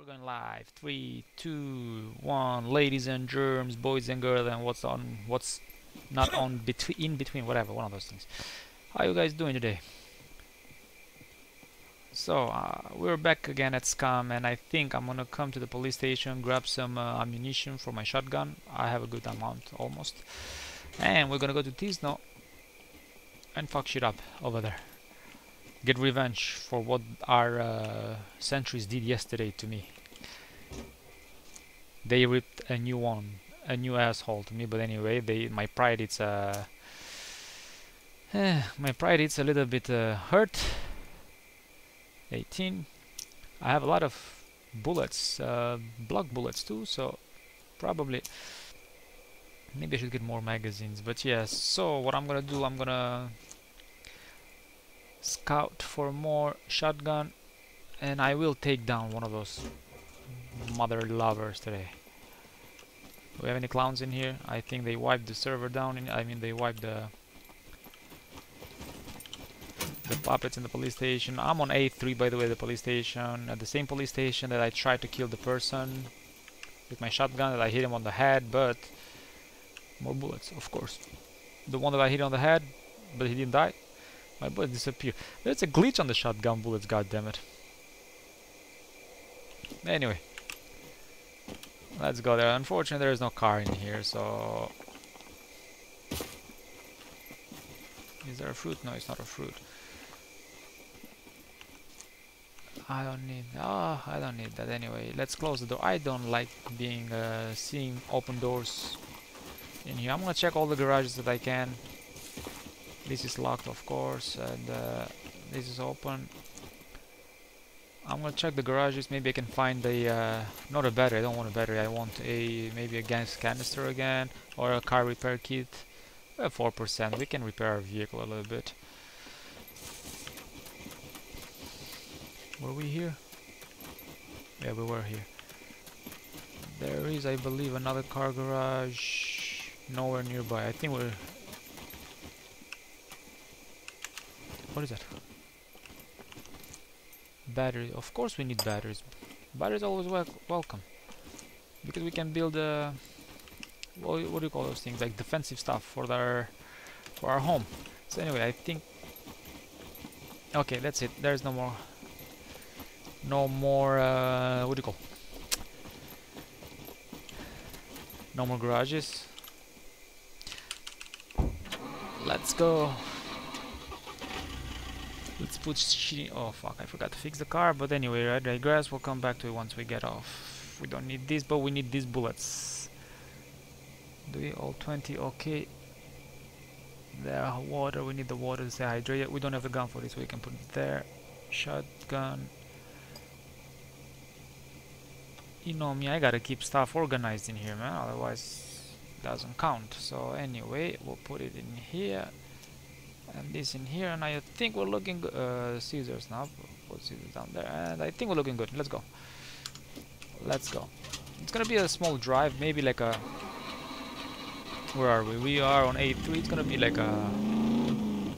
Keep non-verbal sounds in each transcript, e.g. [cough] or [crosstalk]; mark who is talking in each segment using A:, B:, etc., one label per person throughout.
A: We're going live. Three, two, one. Ladies and germs, boys and girls, and what's on, what's not on between, in between, whatever. One of those things. How you guys doing today? So uh, we're back again at Scum, and I think I'm gonna come to the police station, grab some uh, ammunition for my shotgun. I have a good amount, almost. And we're gonna go to Tisno and fuck shit up over there get revenge for what our uh, sentries did yesterday to me. They ripped a new one, a new asshole to me. But anyway, they my pride it's uh, [sighs] eh, my pride it's a little bit uh, hurt. 18. I have a lot of bullets, uh, block bullets too, so probably maybe I should get more magazines. But yes, so what I'm gonna do, I'm gonna scout for more shotgun and I will take down one of those mother lovers today. Do we have any clowns in here? I think they wiped the server down. In, I mean, they wiped the the puppets in the police station. I'm on A3 by the way, the police station. At the same police station that I tried to kill the person with my shotgun that I hit him on the head, but more bullets, of course. The one that I hit on the head, but he didn't die. My bullet disappeared. There's a glitch on the shotgun bullets, goddammit. Anyway. Let's go there. Unfortunately, there is no car in here, so... Is there a fruit? No, it's not a fruit. I don't need... Ah, oh, I don't need that anyway. Let's close the door. I don't like being... Uh, seeing open doors in here. I'm gonna check all the garages that I can. This is locked, of course, and uh, this is open. I'm gonna check the garages. Maybe I can find a uh, not a battery. I don't want a battery. I want a maybe a gas canister again or a car repair kit. Four percent. We can repair our vehicle a little bit. Were we here? Yeah, we were here. There is, I believe, another car garage nowhere nearby. I think we're What is that? Battery. Of course we need batteries. Batteries always wel welcome. Because we can build uh, what, what do you call those things? Like defensive stuff for our for our home. So anyway, I think Okay, that's it. There's no more no more uh, what do you call no more garages let's go Let's put shitty... Oh fuck, I forgot to fix the car, but anyway, I digress, we'll come back to it once we get off. We don't need this, but we need these bullets. Do we all 20? Okay. There, water, we need the water to stay hydrated. We don't have the gun for this, we can put it there. Shotgun. You know me, I gotta keep stuff organized in here, man, otherwise it doesn't count. So anyway, we'll put it in here and this in here and I think we're looking uh, scissors now. Put scissors down there and I think we're looking good. Let's go. Let's go. It's gonna be a small drive maybe like a where are we? We are on A3 it's gonna be like a,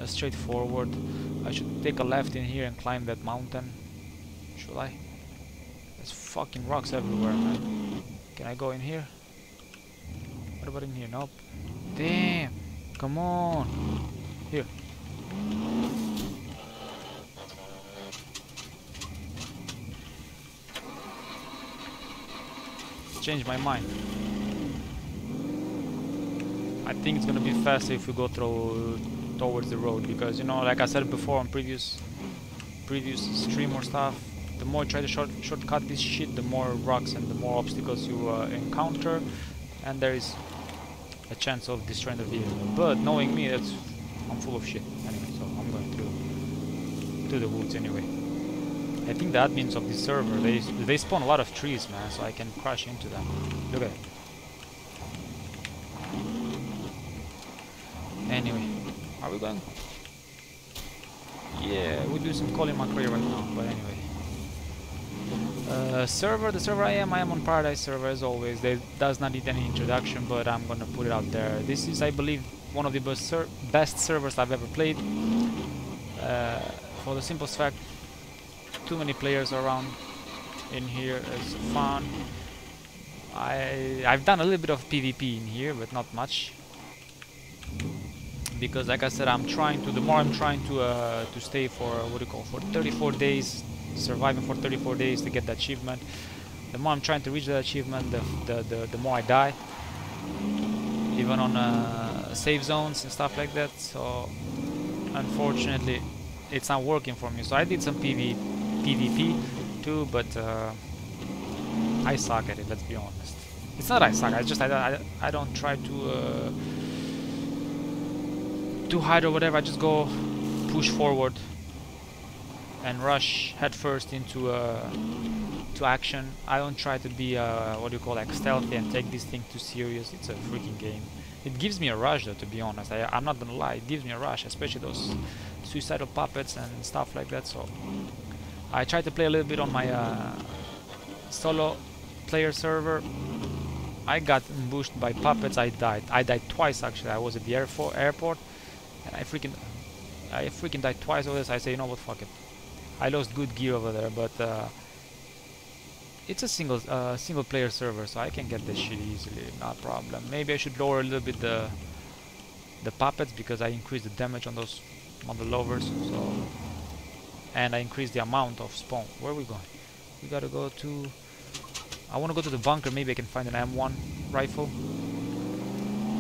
A: a straightforward. I should take a left in here and climb that mountain. Should I? There's fucking rocks everywhere man. Can I go in here? What about in here? Nope. Damn. Come on. Here Change my mind. I think it's gonna be faster if we go through towards the road because you know, like I said before on previous previous stream or stuff, the more you try to short shortcut this shit, the more rocks and the more obstacles you uh, encounter, and there is a chance of destroying the vehicle. But knowing me, that's I'm full of shit anyway, so I'm going through to the woods anyway. I think the admins of this server, they they spawn a lot of trees, man, so I can crash into them. Look at it. Anyway, are we going? Yeah, we do some Colin McRae right now, but anyway. Uh, server, the server I am, I am on Paradise server as always. They does not need any introduction, but I'm gonna put it out there. This is, I believe, one of the best, ser best servers I've ever played. Uh, for the simple fact, too many players around. in here is fun. I I've done a little bit of PvP in here, but not much. Because like I said, I'm trying to. The more I'm trying to uh, to stay for what do you call for 34 days, surviving for 34 days to get the achievement. The more I'm trying to reach that achievement, the the the, the more I die. Even on uh, save zones and stuff like that. So unfortunately, it's not working for me. So I did some PV PvP too, but. Uh, I suck at it. Let's be honest. It's not I suck. I just I, I, I don't try to uh, to hide or whatever. I just go push forward and rush headfirst into uh, to action. I don't try to be uh, what do you call like stealthy and take this thing too serious. It's a freaking game. It gives me a rush though, to be honest. I, I'm not gonna lie. It gives me a rush, especially those suicidal puppets and stuff like that. So I tried to play a little bit on my uh, solo player server. I got ambushed by puppets. I died. I died twice actually. I was at the airfo airport, and I freaking, I freaking died twice over this. I say, you know what, fuck it. I lost good gear over there, but uh, it's a single uh, single player server, so I can get this shit easily, not problem. Maybe I should lower a little bit the the puppets because I increased the damage on those on the lovers. So and I increase the amount of spawn. Where are we going? We gotta go to I want to go to the bunker. Maybe I can find an M1 rifle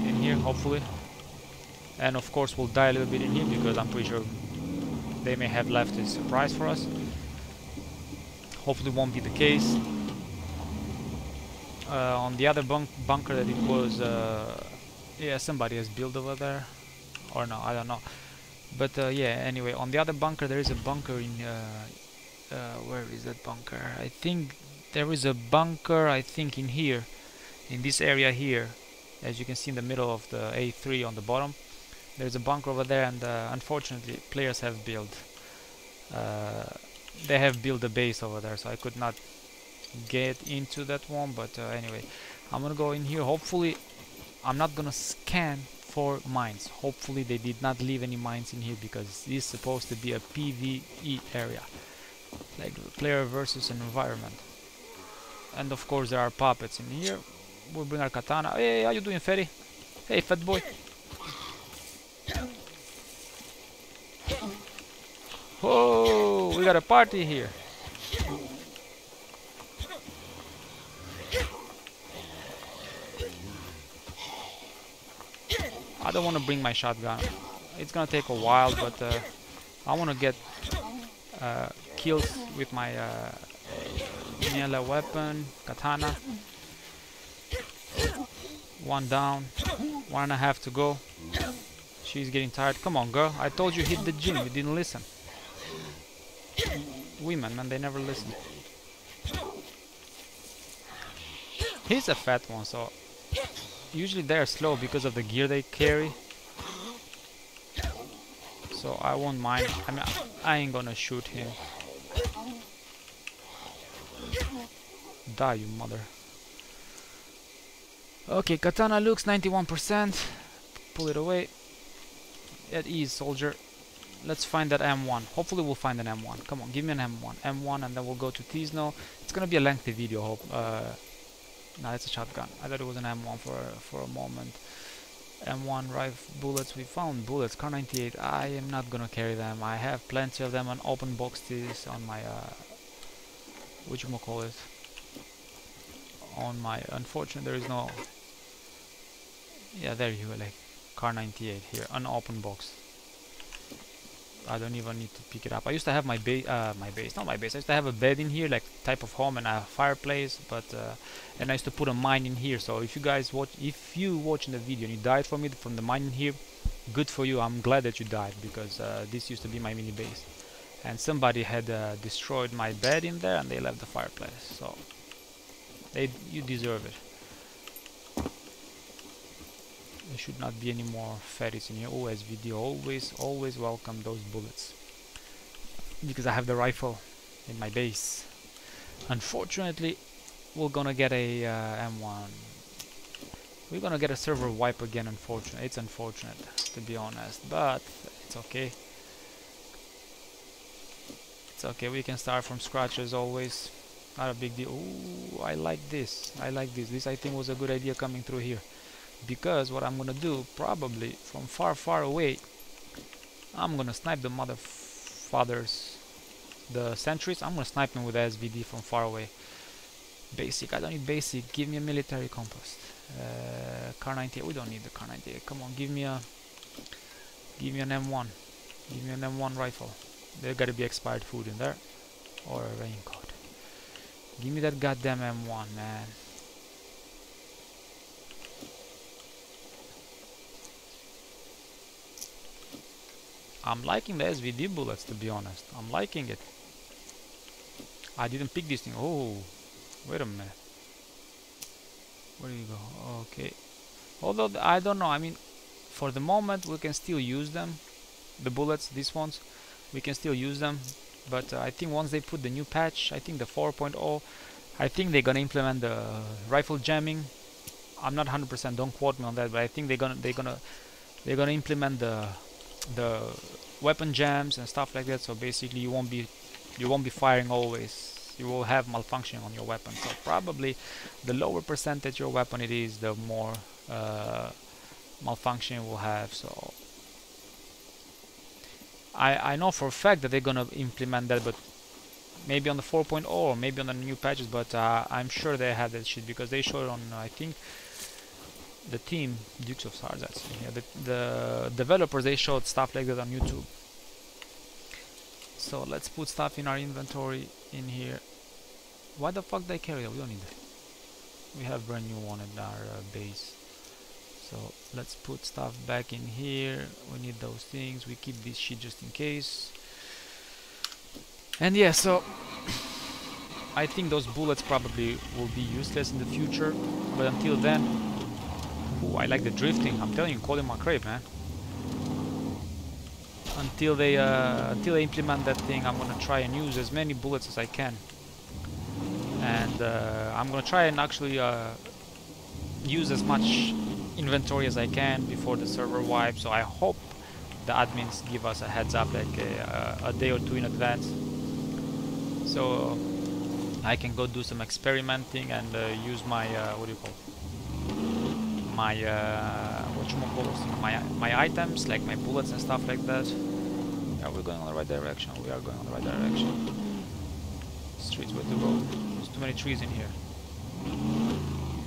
A: in here, hopefully. And of course, we'll die a little bit in here because I'm pretty sure they may have left a surprise for us. Hopefully, won't be the case. Uh, on the other bunk bunker that it was, uh, yeah, somebody has built over there, or no, I don't know. But uh, yeah, anyway, on the other bunker there is a bunker in. Uh, uh, where is that bunker? I think there is a bunker I think in here in this area here as you can see in the middle of the A3 on the bottom there's a bunker over there and uh, unfortunately players have built uh, they have built a base over there so I could not get into that one but uh, anyway I'm gonna go in here hopefully I'm not gonna scan for mines hopefully they did not leave any mines in here because this is supposed to be a PvE area like player versus an environment and of course there are puppets in here. We'll bring our katana. Hey, how you doing, Fatty? Hey, fat boy. Oh, we got a party here. I don't want to bring my shotgun. It's gonna take a while, but uh, I want to get uh, kills with my uh, Melee weapon, katana. One down, one and a half to go. She's getting tired. Come on, girl. I told you hit the gym. You didn't listen. Women, man, they never listen. He's a fat one, so usually they're slow because of the gear they carry. So I won't mind. I mean, I ain't gonna shoot him. Die, you mother. Okay, katana looks 91%. Pull it away. At ease, soldier. Let's find that M1. Hopefully we'll find an M1. Come on, give me an M1. M1 and then we'll go to Tisno. It's gonna be a lengthy video, hope. Uh, nah, it's a shotgun. I thought it was an M1 for, for a moment. M1 rifle bullets. We found bullets. Kar 98. I am not gonna carry them. I have plenty of them on open boxes on my uh, which you call it on my unfortunate there is no yeah there you go like Kar 98 here an open box I don't even need to pick it up. I used to have my base uh, my base not my base I used to have a bed in here like type of home and a fireplace but uh, and I used to put a mine in here. So if you guys watch if you watching the video and you died from it from the mine in here good for you. I'm glad that you died because uh, this used to be my mini base. And somebody had uh, destroyed my bed in there and they left the fireplace. So they you deserve it there should not be any more fatties in here. OSVD always always welcome those bullets. Because I have the rifle in my base. Unfortunately we're gonna get a uh, M1 we're gonna get a server wipe again unfortunately it's unfortunate to be honest but it's okay. It's okay, we can start from scratch as always. not a big deal. Ooh, I like this. I like this. This I think was a good idea coming through here because what I'm gonna do probably from far far away I'm gonna snipe the mother fathers the sentries. I'm gonna snipe them with SVD from far away. Basic I don't need basic. Give me a military compost. Uh, Kar 98 we don't need the Kar 98 come on give me a give me an M1 give me an M1 rifle. There gotta be expired food in there or a raincoat give me that goddamn M1 man I'm liking the SVD bullets to be honest. I'm liking it. I didn't pick this thing. Oh, wait a minute. Where do you go? Okay. Although I don't know. I mean, for the moment we can still use them. The bullets, these ones, we can still use them. But uh, I think once they put the new patch, I think the 4.0, I think they're gonna implement the rifle jamming. I'm not 100%. Don't quote me on that, but I think they're gonna they're gonna they're gonna implement the the weapon jams and stuff like that. So basically you won't be you won't be firing always. You will have malfunction on your weapon. So probably the lower percentage your weapon it is the more uh, malfunction it will have. So I, I know for a fact that they're gonna implement that but maybe on the 4.0 or maybe on the new patches but uh, I'm sure they have that shit because they showed on I think the team Dukes of Stars that's yeah, the, the developers they showed stuff like that on YouTube. So let's put stuff in our inventory in here. Why the fuck they carry it? we don't need that we have brand new one in our uh, base. So let's put stuff back in here. We need those things. We keep this shit just in case. And yeah so [coughs] I think those bullets probably will be useless in the future. But until then Ooh, I like the drifting. I'm telling you, Colin McRae, man. Until they uh, until they implement that thing, I'm gonna try and use as many bullets as I can, and uh, I'm gonna try and actually uh, use as much inventory as I can before the server wipes. So I hope the admins give us a heads up, like a, a day or two in advance, so I can go do some experimenting and uh, use my uh, what do you call my uh, my my items like my bullets and stuff like that. Yeah, we're going in the right direction. We are going in the right direction. Streets way to go. There's too many trees in here.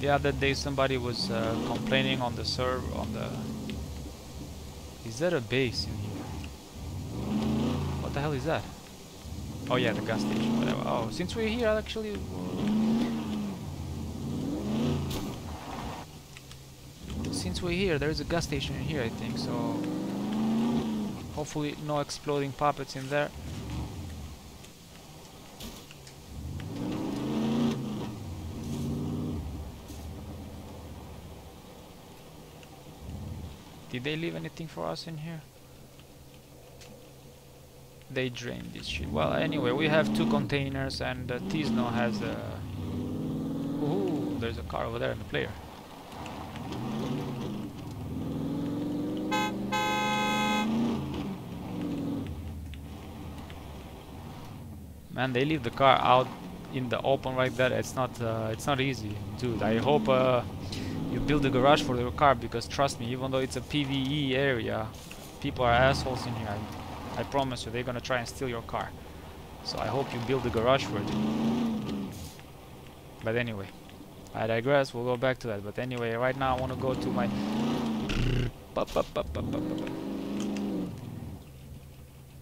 A: The other day somebody was uh, complaining on the server on the. Is there a base in here? What the hell is that? Oh yeah, the gas station. Whatever. Oh, since we're here, actually. We're here, there is a gas station in here, I think, so... Hopefully no exploding puppets in there. Did they leave anything for us in here? They drained this shit. Well, anyway, we have two containers and uh, Tisno has a... Ooh, there's a car over there and a player. Man, they leave the car out in the open like that. It's not, uh, it's not easy, dude. I hope uh, you build a garage for your car because trust me, even though it's a PVE area, people are assholes in here. I, I promise you, they're gonna try and steal your car. So I hope you build a garage for it. But anyway, I digress. We'll go back to that. But anyway, right now I want to go to my.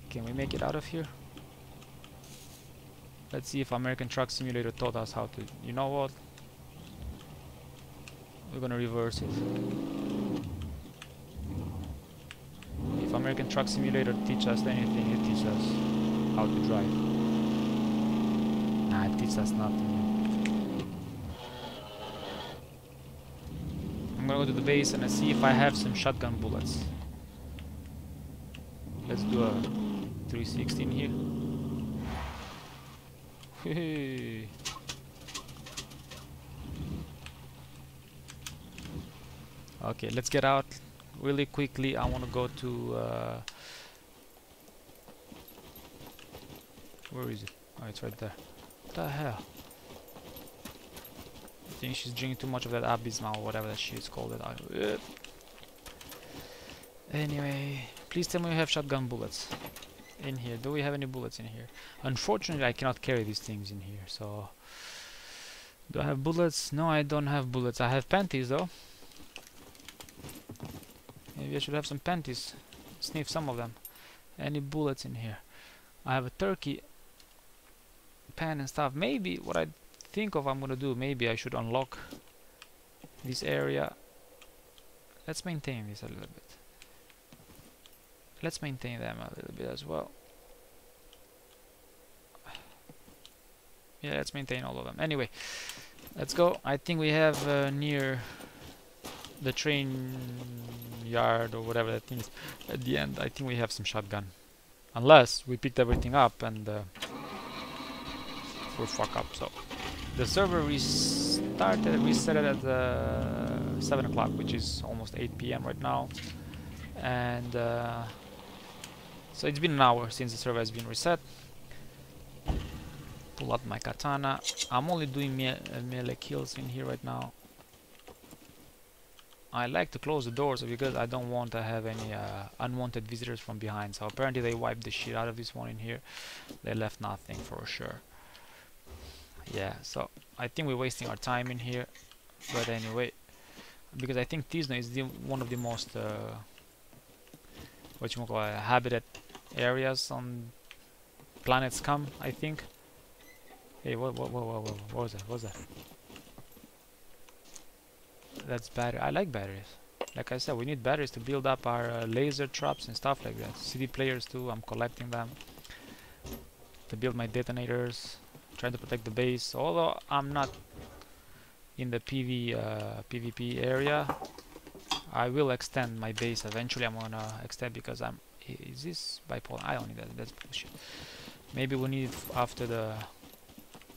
A: Can we make it out of here? Let's see if American Truck Simulator taught us how to... You know what? We're gonna reverse it. If American Truck Simulator teach us anything, it teaches us how to drive. Nah, it teaches us nothing. I'm gonna go to the base and see if I have some shotgun bullets. Let's do a 316 here. Okay, let's get out really quickly. I want to go to... Uh, where is it? Oh, it's right there. What the hell? I think she's drinking too much of that abysmal or whatever that shit's called. It. Anyway, please tell me you have shotgun bullets in here. Do we have any bullets in here? Unfortunately, I cannot carry these things in here, so... Do I have bullets? No, I don't have bullets. I have panties, though. Maybe I should have some panties. Sniff some of them. Any bullets in here? I have a turkey pan and stuff. Maybe what I think of I'm gonna do, maybe I should unlock this area. Let's maintain this a little bit. Let's maintain them a little bit as well. Yeah, let's maintain all of them. Anyway, let's go. I think we have uh, near the train yard or whatever that thing is. At the end, I think we have some shotgun. Unless we picked everything up and uh, we're fuck up. So the server restarted, reset it at uh, 7 o'clock, which is almost 8 p.m. right now. And uh, so it's been an hour since the server has been reset. Pull out my katana. I'm only doing me uh, melee kills in here right now. I like to close the doors because I don't want to have any uh, unwanted visitors from behind. So apparently they wiped the shit out of this one in here. They left nothing for sure. Yeah, so I think we're wasting our time in here. But anyway, because I think Tisno is the, one of the most uh, what you call it, habitat areas on planet Scum. I think. Hey, what what what what what, was that? What was that? That's battery. I like batteries. Like I said, we need batteries to build up our uh, laser traps and stuff like that. CD players too, I'm collecting them. To build my detonators, trying to protect the base. Although I'm not in the PV uh, PvP area, I will extend my base eventually. I'm gonna extend because I'm. Is this bipolar? I don't need that. That's bullshit. Maybe we need it after the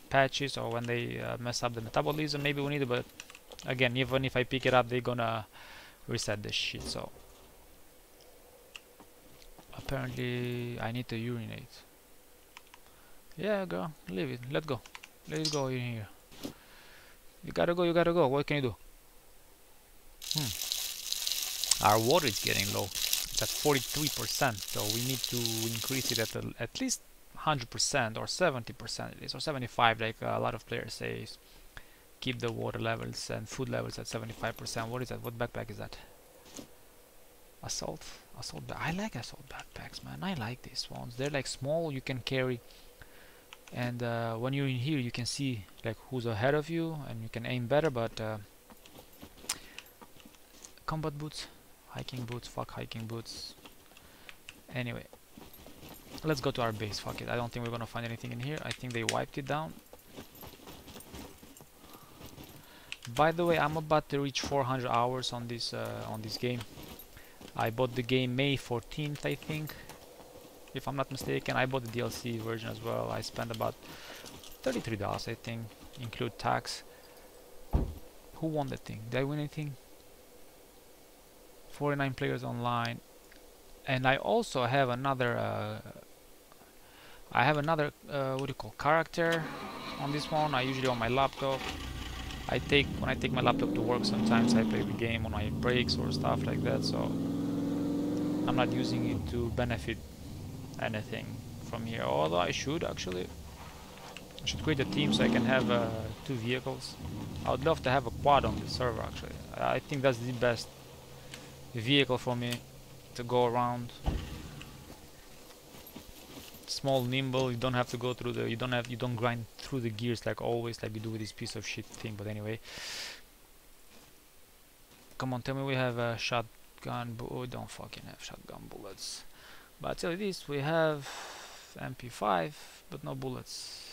A: patches or when they uh, mess up the metabolism. Maybe we need it, but again even if I pick it up they're gonna reset this shit so apparently I need to urinate yeah girl leave it let go let it go in here you gotta go you gotta go what can you do hmm. our water is getting low at 43% so we need to increase it at, a, at least 100% or 70% at least or 75 like a lot of players say keep the water levels and food levels at 75%. What is that? What backpack is that? Assault? Assault I like assault backpacks, man. I like these ones. They're like small, you can carry. And uh, when you're in here, you can see like who's ahead of you and you can aim better, but uh, combat boots, hiking boots, fuck hiking boots. Anyway, let's go to our base. Fuck it. I don't think we're gonna find anything in here. I think they wiped it down. By the way, I'm about to reach 400 hours on this uh, on this game. I bought the game May 14th, I think, if I'm not mistaken. I bought the DLC version as well. I spent about $33, I think, include tax. Who won the thing? Did I win anything? 49 players online, and I also have another. Uh, I have another uh, what do you call character on this one. I usually on my laptop. I take when I take my laptop to work sometimes I play the game on my breaks or stuff like that so I'm not using it to benefit anything from here although I should actually I should create a team so I can have uh, two vehicles I would love to have a quad on the server actually I think that's the best vehicle for me to go around small, nimble. You don't have to go through the. You don't have. You don't grind through the gears like always, like you do with this piece of shit thing. But anyway, come on, tell me we have a shotgun. Oh, we don't fucking have shotgun bullets. But I tell you this, we have MP5, but no bullets.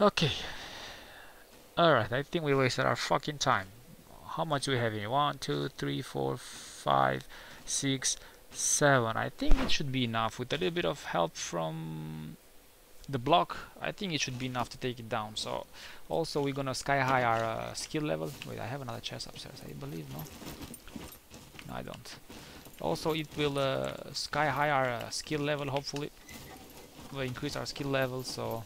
A: Okay. Alright, I think we wasted our fucking time. How much we have here? One, two, three, four, five, six, 7 I think it should be enough. With a little bit of help from the block I think it should be enough to take it down. So also we're gonna sky high our uh, skill level. Wait I have another chest upstairs I believe no? No I don't. Also it will uh, sky high our uh, skill level hopefully. Will increase our skill level so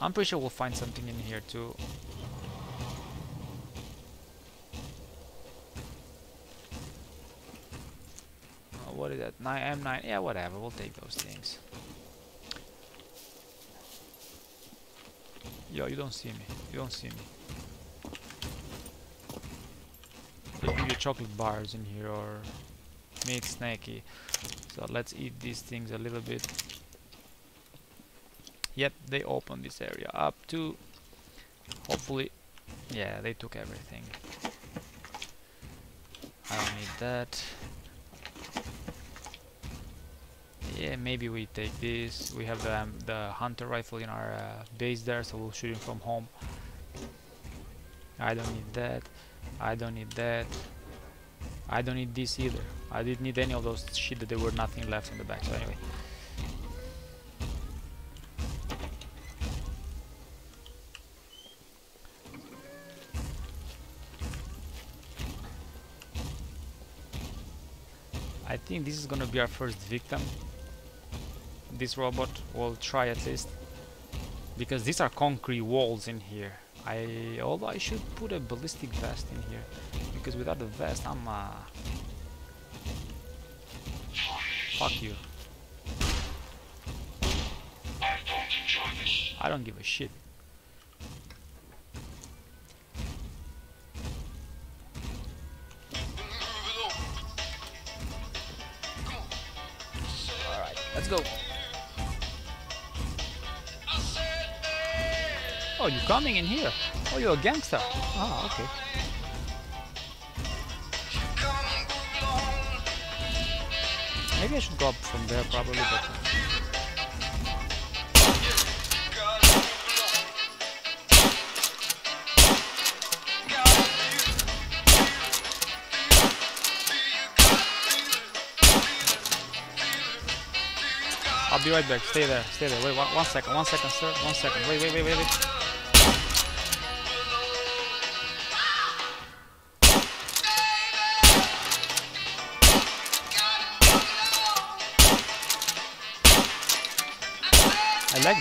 A: I'm pretty sure we'll find something in here too. What is that? 9 M9? Yeah, whatever. We'll take those things. Yo, you don't see me. You don't see me. Give you chocolate bars in here or meat snacky. So let's eat these things a little bit. Yep, they opened this area up to hopefully yeah they took everything. I don't need that. Yeah, maybe we take this. We have the, um, the hunter rifle in our uh, base there, so we'll shoot him from home. I don't need that. I don't need that. I don't need this either. I didn't need any of those shit that there were nothing left in the back. So anyway. I think this is gonna be our first victim this robot will try at least. Because these are concrete walls in here. I although I should put a ballistic vest in here. Because without the vest I'm uh fuck you. I don't give a shit. Let's go. Oh, you're coming in here. Oh, you're a gangster. Ah, okay. Maybe I should go up from there, probably, but... I'll be right back. Stay there. Stay there. Wait, one, one second. One second, sir. One second. Wait, wait, wait, wait, wait.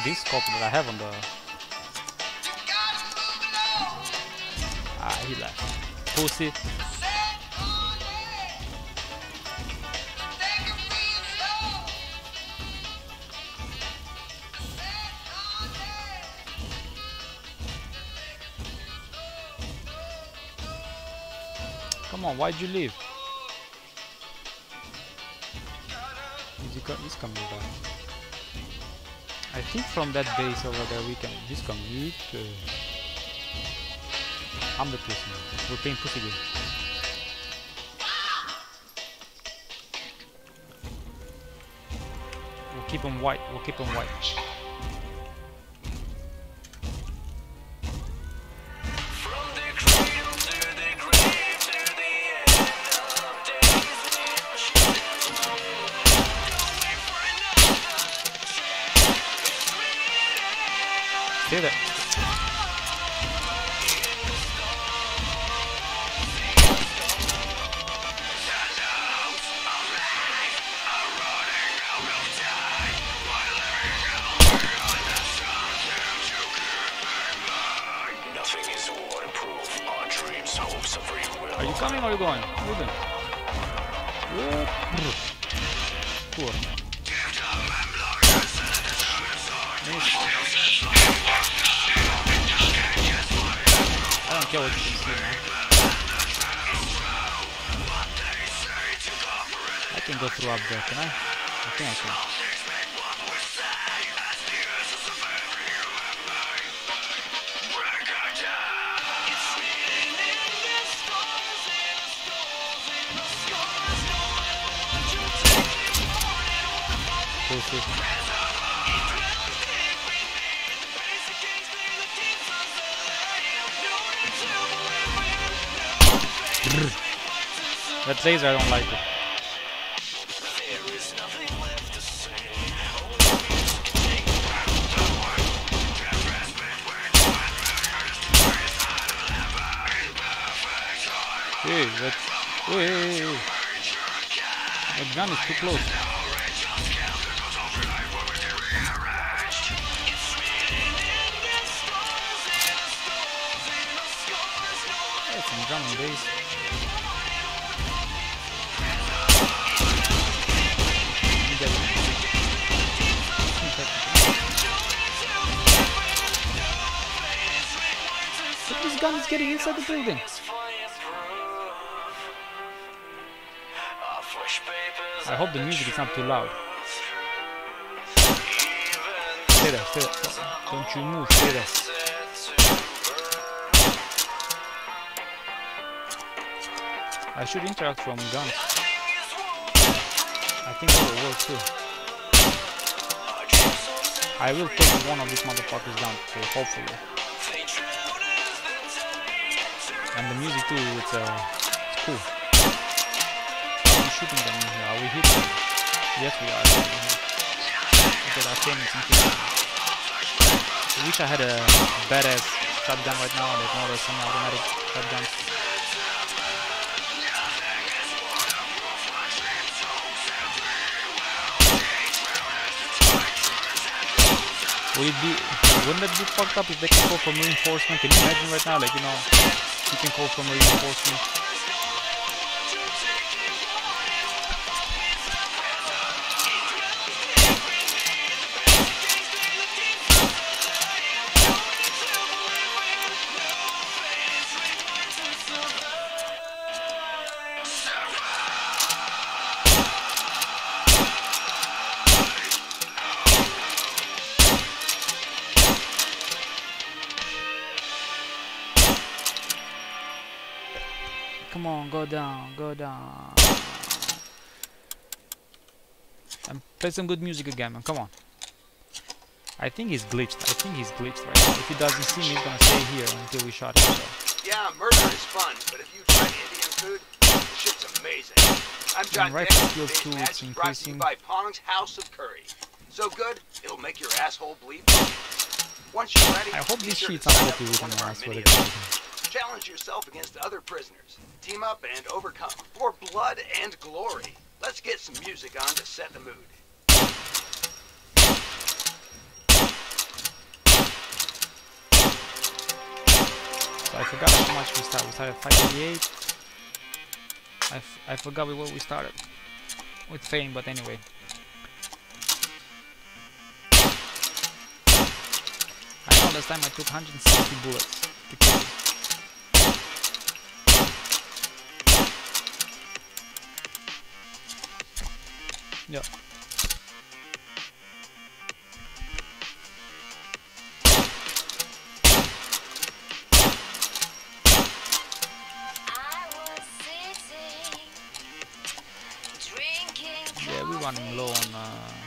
A: This copy that I have on the... Ah, he left. Pussy. Come on, why'd you leave? Is he co he's coming back. I think from that base over there we can just. Uh, I'm the pussy. We're playing pussy game. We'll keep him white. We'll keep him white.
B: Free will.
A: Are you coming or are you going? Moving. are I can go through up there, can I? I think I can. That laser, I don't like it. Hey, that's... Hey, hey, hey. That gun is too close. drum and bass. Gun is getting inside the building. I hope the music is not too loud. Stay there, stay there. Don't you move, stay there. I should interact from guns. I think that will work too. I will take one of these motherfuckers down, so hopefully. And the music too, it's, uh, it's cool. Are we shooting them in here? Are we hitting them? Yes, we are. Because our team is increasing. I wish I had a badass shotgun right now, like one of semi-automatic shotguns. Would it be, wouldn't it be fucked up if they can call for reinforcement? Can you imagine right now, like, you know, you can call for reinforcement? Come go down, go down. And play some good music again, man. Come on. I think he's glitched. I think he's glitched right now. If he doesn't see me, he's gonna stay here until we shot him.
C: Yeah, murder is fun, but if you try Indian food, the shit's amazing. I'm John
A: rifle
C: Daniels.
A: skills
C: Today's
A: too,
C: match
A: it's
C: is brought to you
A: increasing.
C: by Pong's House of Curry. So good, it'll make your asshole bleed. Once you're ready,
A: I hope
C: be
A: this
C: sure to
A: shit's
C: sign
A: not
C: up Challenge yourself against other prisoners. Team up and overcome for blood and glory. Let's get some music on to set the mood.
A: So I forgot how much we started. We started 588. I, I forgot what we started. With fame, but anyway. I know last time I took 160 bullets. to Yeah. Yeah, we're running low on uh,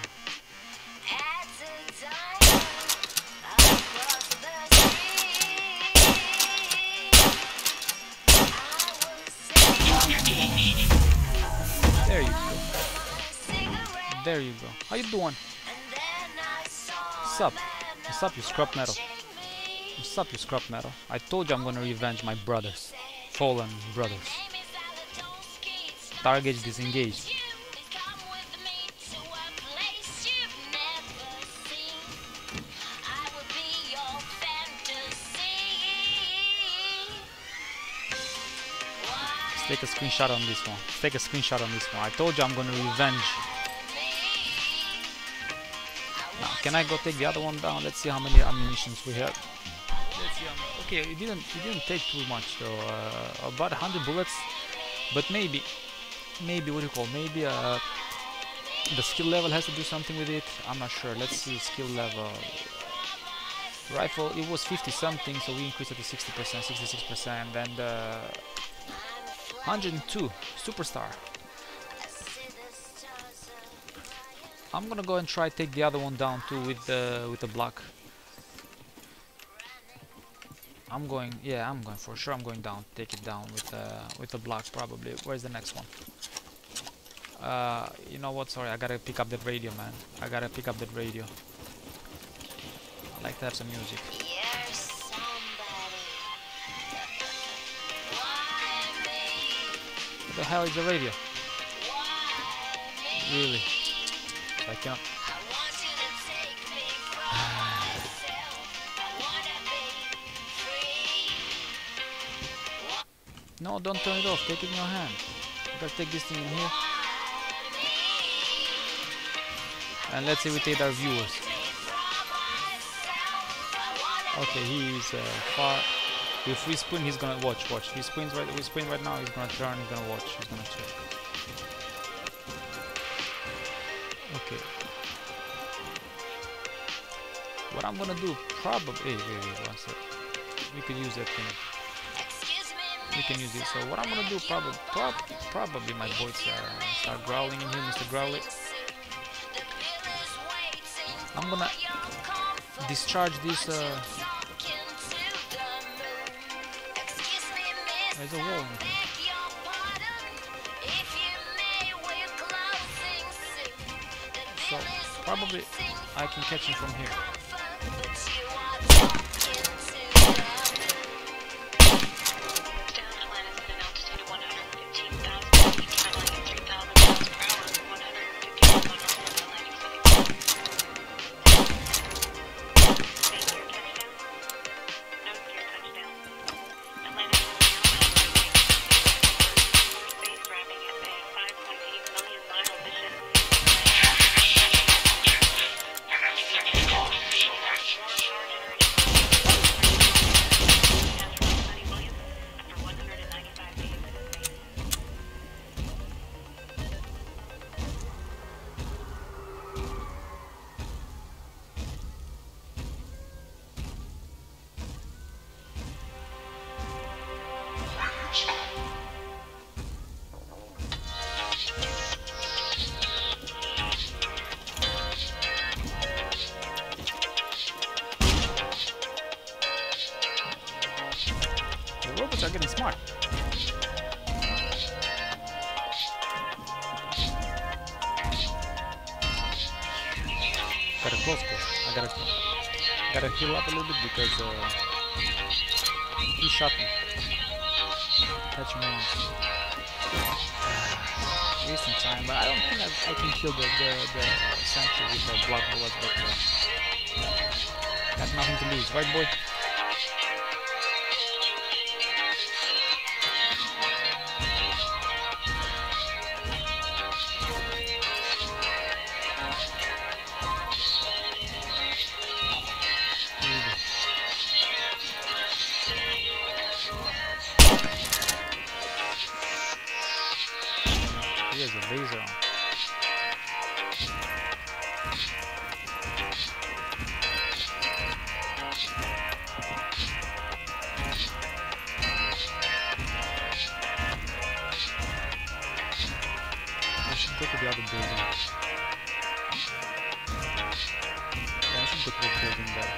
A: There you go. How you doing? What's up, What's up, you scrap metal? What's up, you scrap metal? I told you I'm gonna revenge my brothers. Fallen brothers. Target disengaged. Take a screenshot on this one. Take a screenshot on this one. I told you I'm gonna revenge. Can I go take the other one down? Let's see how many ammunitions we have. Let's see Okay, it didn't it didn't take too much so uh, about 100 bullets, but maybe maybe what do you call maybe uh, the skill level has to do something with it. I'm not sure. Let's see skill level. Rifle it was 50 something, so we increased it to 60%, 66%, and uh, 102 superstar. I'm gonna go and try take the other one down too with the with the block. I'm going, yeah, I'm going for sure. I'm going down, take it down with uh, with the block probably. Where's the next one? Uh, you know what? Sorry, I gotta pick up that radio, man. I gotta pick up that radio. I like to have some music. What the hell is the radio? Really? Cannot. No, don't turn it off. Take it in your hand. You gotta take this thing in here. And let's imitate our viewers. Okay, he's uh, far. If we spin, he's gonna watch. Watch. He spins right. We spin right now. He's gonna turn. He's gonna watch. He's gonna check. Okay. What I'm gonna do? Probably. Wait, wait, wait. One sec. We could use that thing. We can use it. So what I'm gonna do? Probably, prob probably my boys uh, start growling in here, Mr. Growly. I'm gonna discharge this. Uh, there's a wall in here. Probably I can catch him from here. Kill the the, the sentry with a blood bullet, but uh, got nothing to lose, right boy? He has a laser on. Go to the other building. Yeah, I should the building there.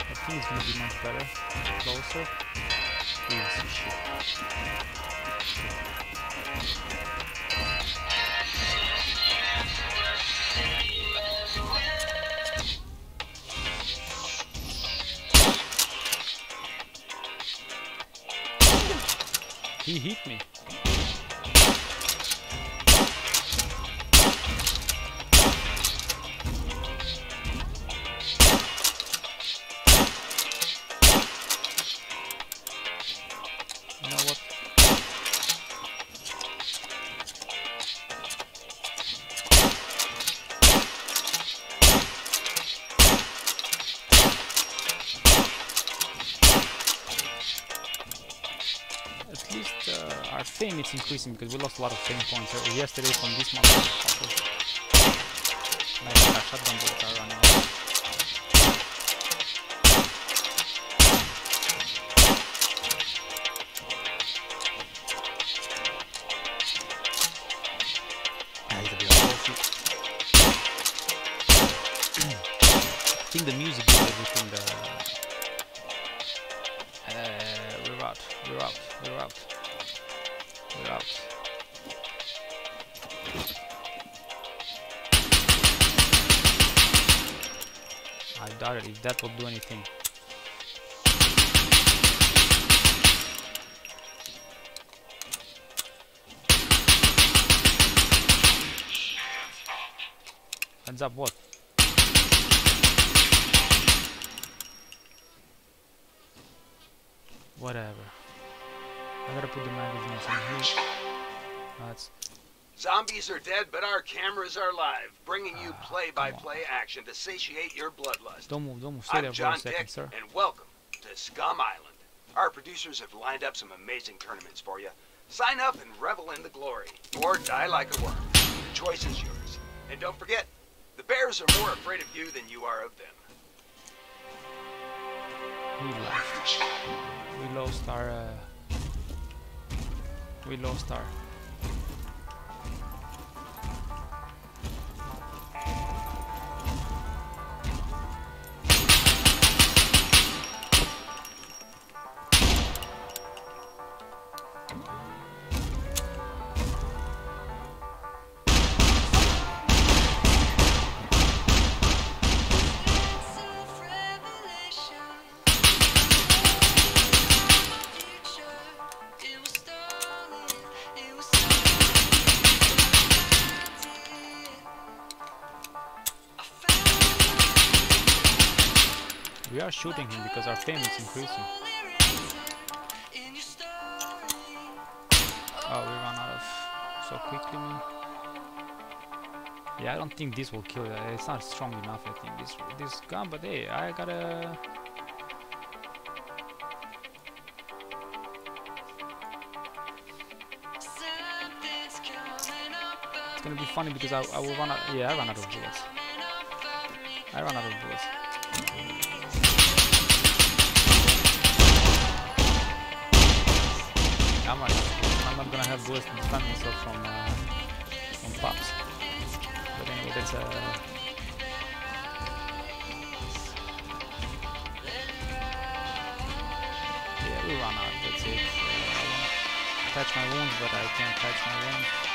A: I think it's gonna be much better. Closer. Shit. He hit me. Increasing because we lost a lot of fame points yesterday from this motherfucker. Like, our shotgun bullets are running out. He's a bit of bullshit. [clears throat] I think the music if that will do anything. Heads up, what? Whatever. I gotta put the magazines in here. That's
C: Zombies are dead, but our cameras are live, bringing you play-by-play action to satiate your bloodlust.
A: don't move, don't move. Stay
C: I'm
A: there for
C: John
A: a second,
C: Dick,
A: sir.
C: and welcome to Scum Island. Our producers have lined up some amazing tournaments for you. Sign up and revel in the glory, or die like a worm. The choice is yours. And don't forget, the bears are more afraid of you than you are of them.
A: We left. We lost our. Uh, we lost our. Are shooting him because our fame is increasing. Oh, we run out of so quickly. Yeah, I don't think this will kill it. It's not strong enough, I think, this this gun. But hey, I gotta... It's gonna be funny because I, I will run out... Yeah, I run out of bullets. I run out of bullets. I'm not, I'm not gonna have bullets to defend myself from, uh, from pops. But anyway, that's uh, Yeah, we run out, that's it. Uh, I wanna touch my wounds, but I can't touch my wounds.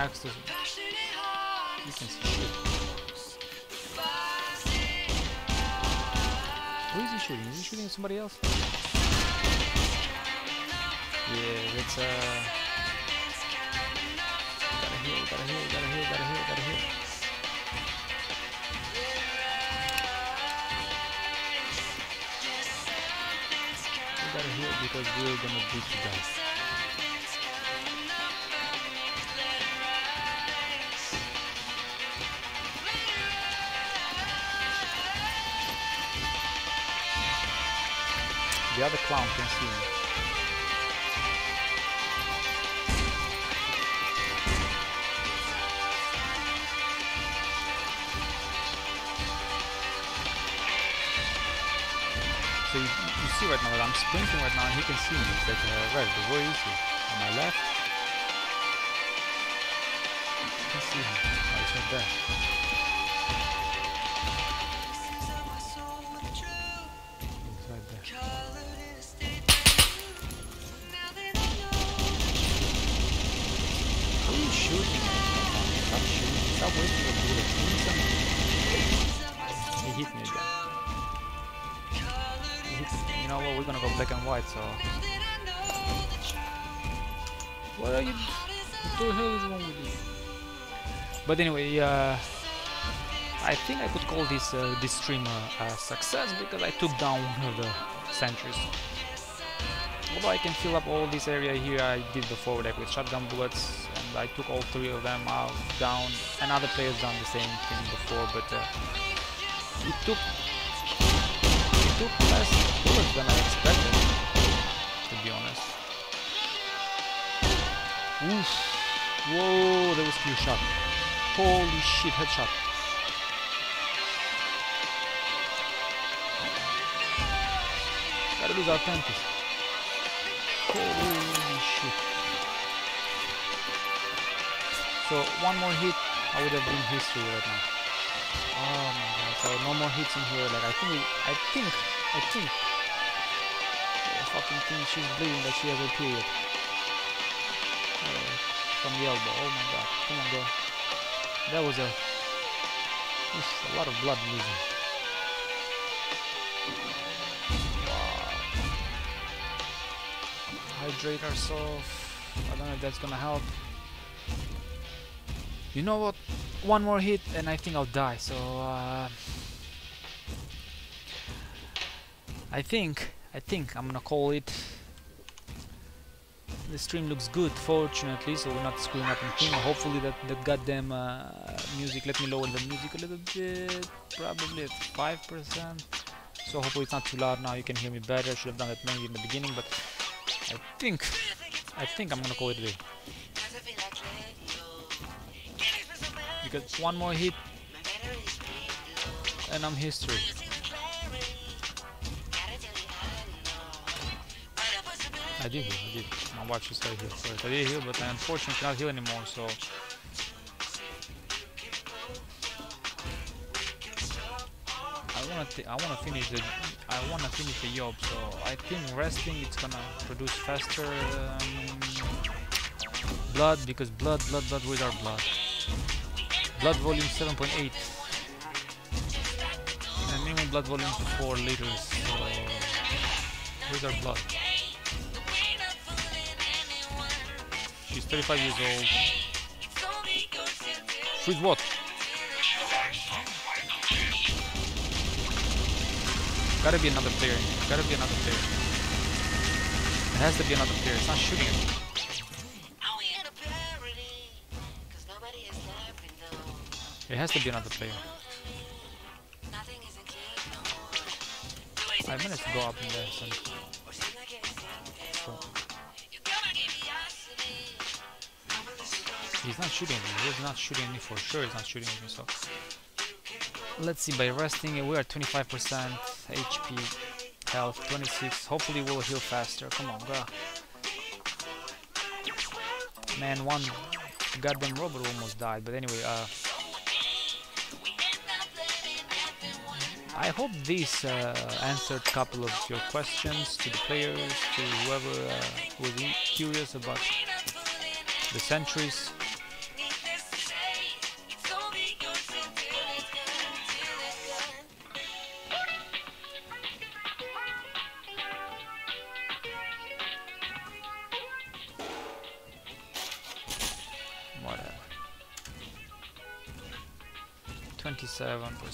A: Axe. You can see shit. Who is he shooting? Is he shooting at somebody else? Yeah, it's uh. Gotta heal, gotta heal, gotta heal, gotta heal, gotta heal. We gotta heal because we're gonna beat you guys. The other clown can see me. So you, you see right now that I'm sprinting right now and he can see me. Like, uh, where, where is he? On my left? But anyway, uh, I think I could call this uh, this stream a, a success because I took down one of the sentries. Although I can fill up all this area here I did before like with shotgun bullets and I took all three of them out down and other players done the same thing before but uh, it took it took less bullets than I expected to be honest. Oof. Whoa, that was clear shot. Holy shit, headshot. Gotta lose our tempest. Holy shit. So one more hit, I would have been history right now. Oh my god, so no more hits in here, like I think, I think, I think. The fucking thing, she's bleeding like she has a period. Uh, from the elbow, oh my god, come on girl. That was a, oof, a lot of blood losing. Wow. hydrate ourselves. I don't know if that's gonna help. You know what? One more hit and I think I'll die. So uh, I think I think I'm gonna call it. The stream looks good, fortunately, so we're not screwing up anything. Hopefully that that goddamn uh, music. Let me lower the music a little bit, probably at five percent. So hopefully it's not too loud now. You can hear me better. I should have done that maybe in the beginning, but I think I think I'm gonna call it a day. Because one more hit and I'm history. I did heal, I did. My wife just started heal first. I did heal, but I unfortunately cannot heal anymore, so... I wanna, I wanna finish the, I wanna finish the job. So I think resting it's gonna produce faster um, blood because blood, blood, blood with our blood. Blood volume 7.8 and minimum blood volume 4 liters. So with our blood. She's 35 years old. Freeze what? Gotta be another player. Gotta be another player. It has to be another player. It's not shooting at. It has to be another player. I managed to go up in there. So. He's not shooting me. He's not shooting me for sure. He's not shooting me. So let's see. By resting, we are 25% HP, health 26. Hopefully, we'll heal faster. Come on, go. Man, one goddamn robot almost died. But anyway, uh. I hope this uh, answered a couple of your questions to the players, to whoever uh, was curious about the sentries.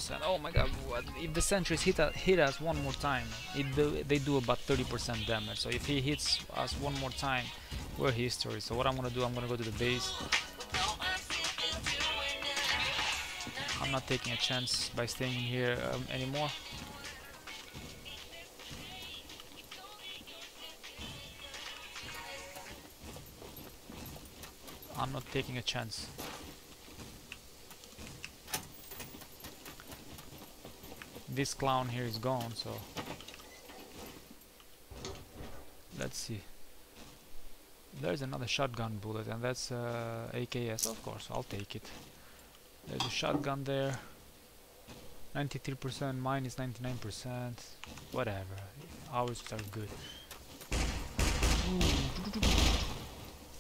A: 27%. Oh my god, what? if the sentries hit, us- hit us one more time, do, they do about 30% damage. So if he hits us one more time, we're history. So what I'm gonna do, I'm gonna go to the base. I'm not taking a chance by staying here um, anymore. I'm not taking a chance. This clown here is gone, so let's see. There's another shotgun bullet, and that's uh, AKS. Of course, I'll take it. There's a shotgun there. 93%, mine is 99%. Whatever. Ours are good.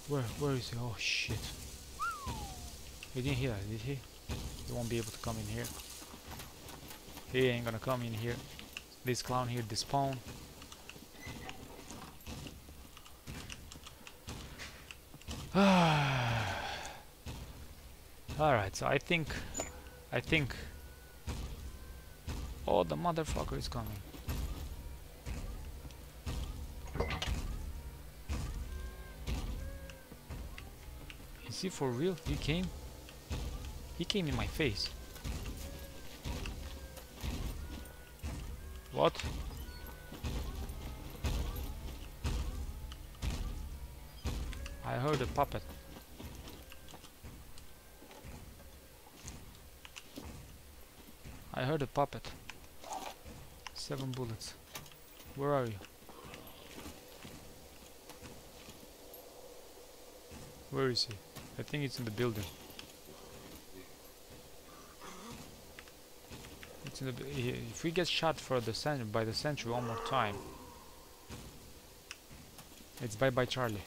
A: Where, where is he? Oh shit. He didn't hear, did he? He won't be able to come in here. He ain't gonna come in here. This clown here despawn. [sighs] Alright, so I think I think Oh the motherfucker is coming. Is he for real? He came? He came in my face. What? I heard a puppet. I heard a puppet. Seven bullets. Where are you? Where is he? I think it's in the building. The. If we get shot for the cent by the sentry one more time, it's bye bye Charlie.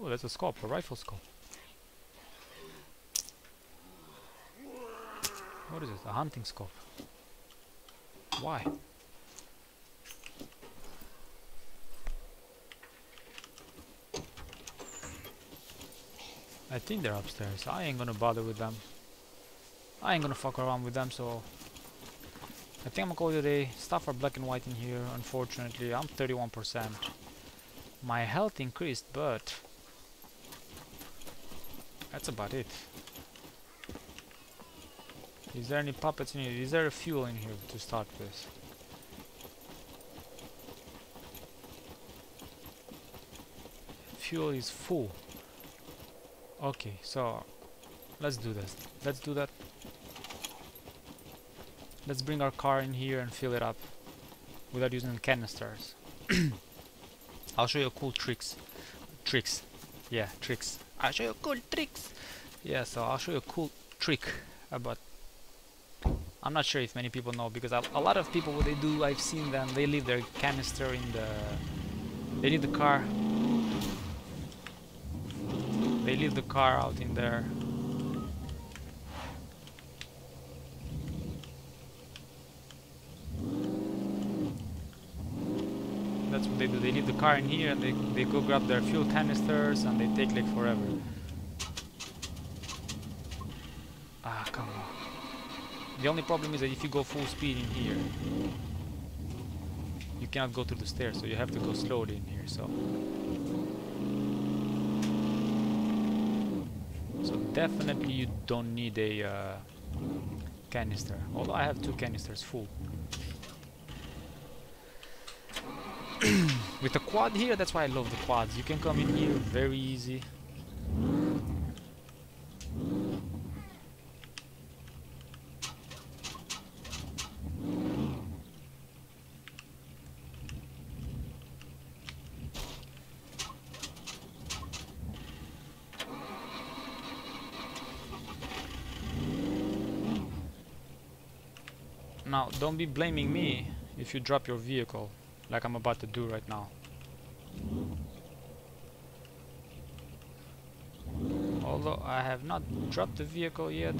A: Oh, that's a scope, a rifle scope. What is it? A hunting scope. Why? I think they're upstairs. I ain't gonna bother with them. I ain't gonna fuck around with them, so I think I'm gonna call it a day. Stuff are black and white in here, unfortunately. I'm 31%. My health increased, but that's about it. Is there any puppets in here? Is there a fuel in here to start with? Fuel is full. Okay, so let's do this. Let's do that. Let's bring our car in here and fill it up without using canisters. [clears throat] I'll show you cool tricks. Tricks. Yeah, tricks. I'll show you cool tricks. Yeah, so I'll show you a cool trick about I'm not sure if many people know because a, a, lot of people what they do I've seen them they leave their canister in the they leave the car they leave the car out in there. That's what they do. They leave the car in here and they, they go grab their fuel canisters and they take like forever. Ah come on. The only problem is that if you go full speed in here, you cannot go through the stairs, so you have to go slowly in here. So, so definitely you don't need a uh, canister. Although I have two canisters full. [clears throat] With the quad here, that's why I love the quads. You can come in here very easy. Now, don't be blaming me if you drop your vehicle, like I'm about to do right now. Although I have not dropped the vehicle yet.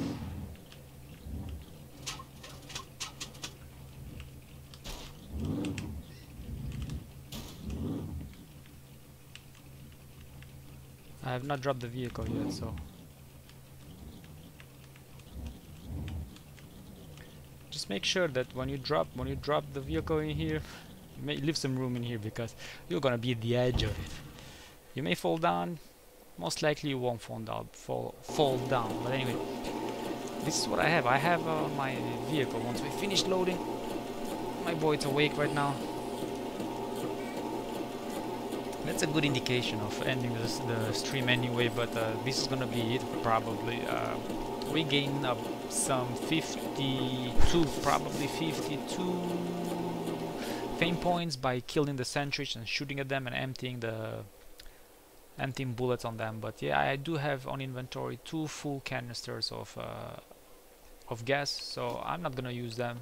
A: I have not dropped the vehicle yet, so just make sure that when you drop when you drop the vehicle in here may leave some room in here because you're gonna be at the edge of it. You may fall down. Most likely you won't fall down fall fall down. But anyway this is what I have. I have uh, my vehicle. Once we finish loading my boy is awake right now. That's a good indication of ending this, the stream anyway but uh, this is gonna be it probably. Uh, we gain uh, some 52 probably 52 fame points by killing the sentries and shooting at them and emptying the emptying bullets on them. But yeah I do have on inventory two full canisters of uh, of gas so I'm not gonna use them.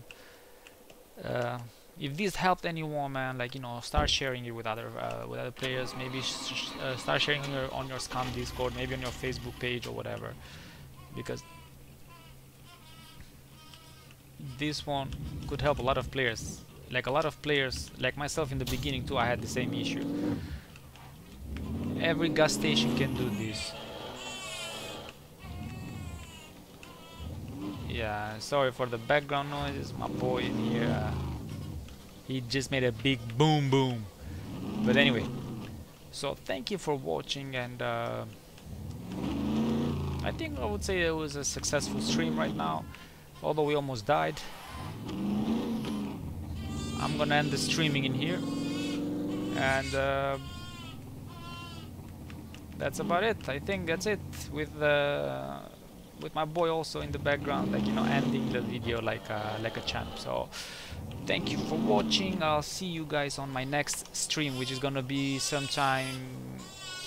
A: Uh, if this helped anyone man like you know start sharing it with other uh, with other players maybe uh, start sharing on your on your Scum discord maybe on your facebook page or whatever because this one could help a lot of players. Like a lot of players like myself in the beginning too I had the same issue. Every gas station can do this. Yeah sorry for the background noises. My boy in here uh, he just made a big boom boom. But anyway so thank you for watching and uh, I think I would say it was a successful stream right now although we almost died I'm gonna end the streaming in here. And uh, that's about it. I think that's it with uh, with my boy also in the background like you know ending the video like uh, like a champ. So thank you for watching. I'll see you guys on my next stream which is gonna be sometime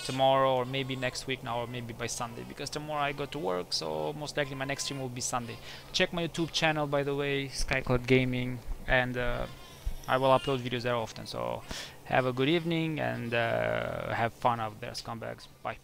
A: tomorrow or maybe next week now or maybe by Sunday because tomorrow I go to work so most likely my next stream will be Sunday. Check my YouTube channel by the way Skyclad Gaming and uh, I will upload videos there often. So have a good evening and uh, have fun out there. Scumbags. Bye